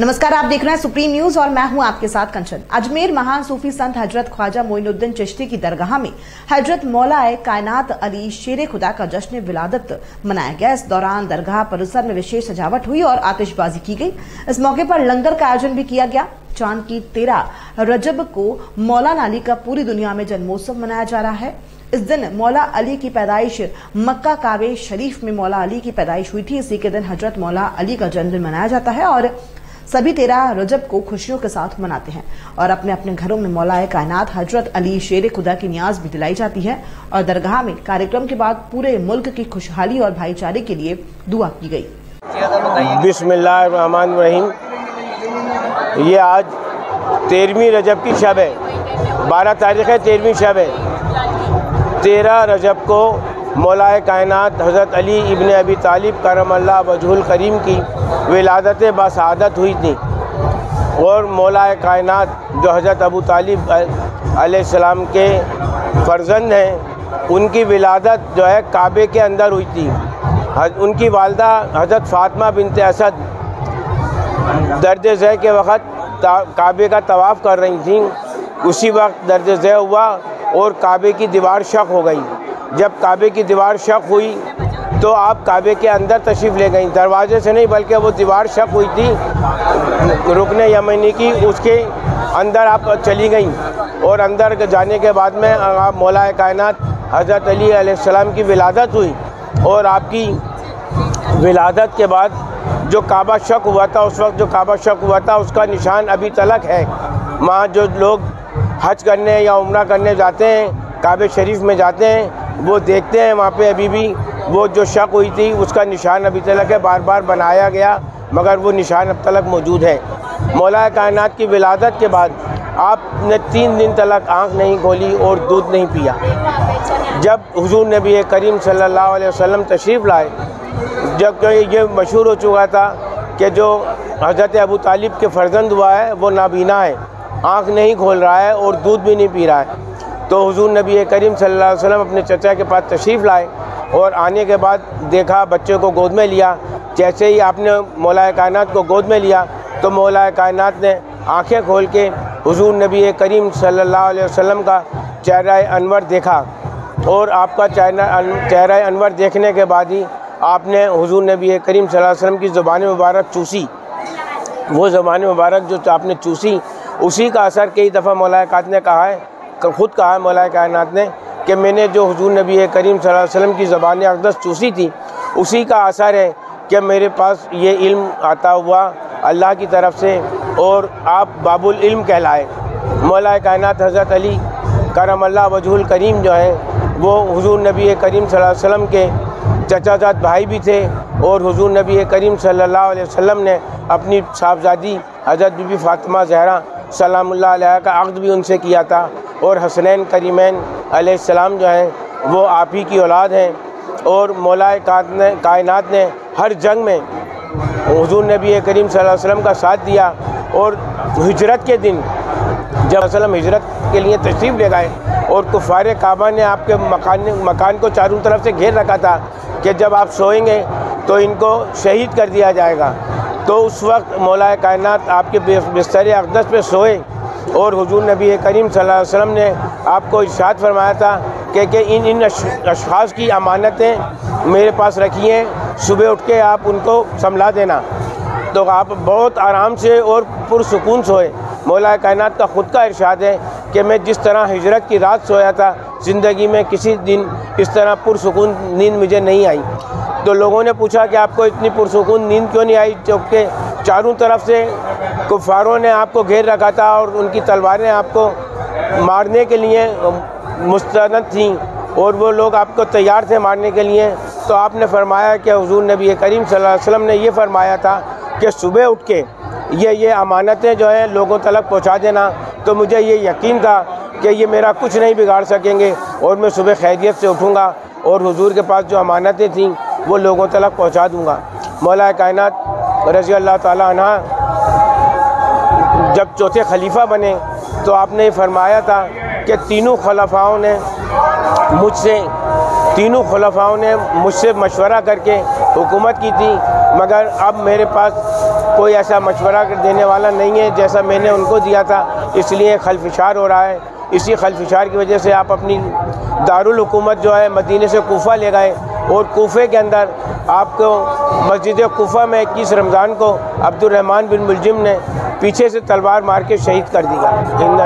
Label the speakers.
Speaker 1: नमस्कार, आप देख रहे हैं सुप्रीम न्यूज़ और मैं हूँ आपके साथ कंचन। अजमेर महान सूफी संत हज़रत ख्वाजा मोइनुद्दीन चिश्ती की दरगाह में हज़रत मौलाए कायनात अली शेर खुदा का जश्न विलादत मनाया गया। इस दौरान दरगाह परिसर में विशेष सजावट हुई और आतिशबाजी की गई। इस मौके पर लंगर का आयोजन भी किया गया। चाँद की तेरह रजब को मौलाना अली का पूरी दुनिया में जन्मोत्सव मनाया जा रहा है। इस दिन मौला अली की पैदाइश मक्का कावे शरीफ में मौला अली की पैदाइश हुई थी। इसी के दिन हज़रत मौला अली का जन्मदिन मनाया जाता है और सभी तेरह रजब को खुशियों के साथ मनाते हैं और अपने अपने घरों में मौलाए कायनात हज़रत अली शेर खुदा की न्याज भी दिलाई जाती है और दरगाह में कार्यक्रम के बाद पूरे मुल्क की खुशहाली और भाईचारे के लिए दुआ की गई।
Speaker 2: बिस्मिल्लाहिर्रहमानिर्रहीम। ये आज तेरहवीं रजब की शब है। बारह तारीख है, तेरहवीं शब है। तेरह रजब को मौलाए कायनात हज़रत अली इबन अबी तालिब करम अल्लाह वजहुल करीम की विलादत बसादत हुई थी। और मौलाए कायनात जो हज़रत अबू तालिब अलैहिस्सलाम के फ़र्जंद हैं, उनकी विलादत जो है काबे के अंदर हुई थी। उनकी वालदा हज़रत फ़ातिमा बिनत असद दर्ज ज़ै के वक़्त काबे का तवाफ़ कर रही थी। उसी वक्त दर्ज ज़ै हुआ और काबे की दीवार शक हो गई। जब काबे की दीवार शक हुई तो आप काबे के अंदर तशरीफ़ ले गई। दरवाजे से नहीं, बल्कि वो दीवार शक हुई थी, रुकने यमनी की, उसके अंदर आप चली गई। और अंदर जाने के बाद में आप मौला कायनात हज़रत अली अलैहिस्सलाम की विलादत हुई। और आपकी विलादत के बाद जो काबा शक हुआ था, उस वक्त जो काबा शक हुआ था, उसका निशान अभी तलक है। वहाँ जो लोग हज करने या उम्र करने जाते हैं, काबे शरीफ में जाते हैं वो देखते हैं वहाँ पे अभी भी। वो जो शक हुई थी, उसका निशान अभी तलक है बार बार बनाया गया, मगर वो निशान अब तलक मौजूद है। मौला कायनात की विलादत के बाद आपने तीन दिन तलक आँख नहीं खोली और दूध नहीं पिया। जब हुजूर नबी करीम अलैहि वसल्लम तशरीफ़ लाए, जब क्योंकि ये मशहूर हो चुका था कि जो हज़रत अबू तालिब के फ़र्जंद हुआ है, वो नाबीना है। आँख नहीं खोल रहा है और दूध भी नहीं पी रहा है। तो हुजूर नबी करीम सल्लल्लाहु अलैहि वसल्लम अपने चचा के पास तशरीफ़ लाए और आने के बाद देखा, बच्चे को गोद में लिया। जैसे ही आपने मौलाए कायनात को गोद में लिया तो मौलाए कायनात ने आँखें खोल के हुजूर नबी करीम सल्लल्लाहु अलैहि वसल्लम का चेहरा अनवर देखा और आपका चेहरा अनवर देखने के बाद ही आपने हुजूर नबी करीम सल्लल्लाहु अलैहि वसल्लम की ज़ुबान मुबारक चूसी। वो ज़ुबान मुबारक जो आपने चूसी, उसी का असर कई दफ़ा मौलाए कात ने कहा है। ख़ुद कहा है मौलाए कायनात ने कि मैंने जो हजूर नबी करीम वसल्लम की ज़बान अकदस चूसी थी, उसी का असर है कि मेरे पास ये इल्म आता हुआ अल्लाह की तरफ़ से और आप बाबुल इल्म कहलाए। मौलाए कायनात हज़रत अली करम अल्लाह वजहुल करीम जो है, वो हजूर नबी करीम वसल्लम के चचाजाद भाई भी थे और हजूर नबी करीम अलैहि वसल्लम ने अपनी साहबजादी हज़रत बीबी फ़ातिमा जहरा सलाम का अक़द भी उनसे किया था। और हसनैन करीमैन सलाम जो हैं, वो आप ही की औलाद हैं। और मौलाए कायनात ने हर जंग में हजूर नबी करीम वसल्लम का साथ दिया। और हज़रत के दिन जब वसलम हिजरत के लिए तशरीफ़ ले गए, और कुफार काबा ने आपके मकान मकान को चारों तरफ़ से घेर रखा था कि जब आप सोएँगे तो इनको शहीद कर दिया जाएगा। तो उस वक्त मौलाए कायनात आपके बिस्तर अकदस पे सोए और हजूर नबी करीम सल्लल्लाहु वसल्लम ने आपको इशाद फरमाया था कि, कि इन इन अशास की अमानतें मेरे पास रखी हैं। सुबह उठ के आप उनको संभला देना। तो आप बहुत आराम से और पुरसकून सोए। मौला कायनात का ख़ुद का इरशाद है कि मैं जिस तरह हिजरत की रात सोया था, ज़िंदगी में किसी दिन इस तरह पुरसकून नींद मुझे नहीं आई। तो लोगों ने पूछा कि आपको इतनी पुरसकून नींद क्यों नहीं आई? जबकि चारों तरफ़ से कुफारों ने आपको घेर रखा था और उनकी तलवारें आपको मारने के लिए मुस्तनद थीं और वो लोग आपको तैयार थे मारने के लिए। तो आपने फरमाया कि हजूर नबी करीम सल्लल्लाहु अलैहि वसल्लम ने ये फरमाया था कि सुबह उठ के ये ये अमानतें जो हैं लोगों तक पहुँचा देना तो मुझे ये यकीन था कि ये मेरा कुछ नहीं बिगाड़ सकेंगे और मैं सुबह खैरियत से उठूँगा और हुजूर के पास जो अमानतें थीं, वो लोगों तक पहुँचा दूँगा। मौला कायनात रज़ी अल्लाह ताला जब चौथे खलीफा बने तो आपने ये फरमाया था कि तीनों खलफाओं ने मुझसे, तीनों खलफाओं ने मुझसे मशवरा करके हुकूमत की थी मगर अब मेरे पास कोई ऐसा मशवरा देने वाला नहीं है जैसा मैंने उनको दिया था। इसलिए खलफिशार हो रहा है। इसी खलफिशार की वजह से आप अपनी दारुल हुकूमत जो है मदीने से कोफा ले गए और कोफे के अंदर आपको मस्जिद कोफा में इक्कीस रमज़ान को अब्दुलरहमान बिन मुलजिम ने पीछे से तलवार मार के शहीद कर दिया। इन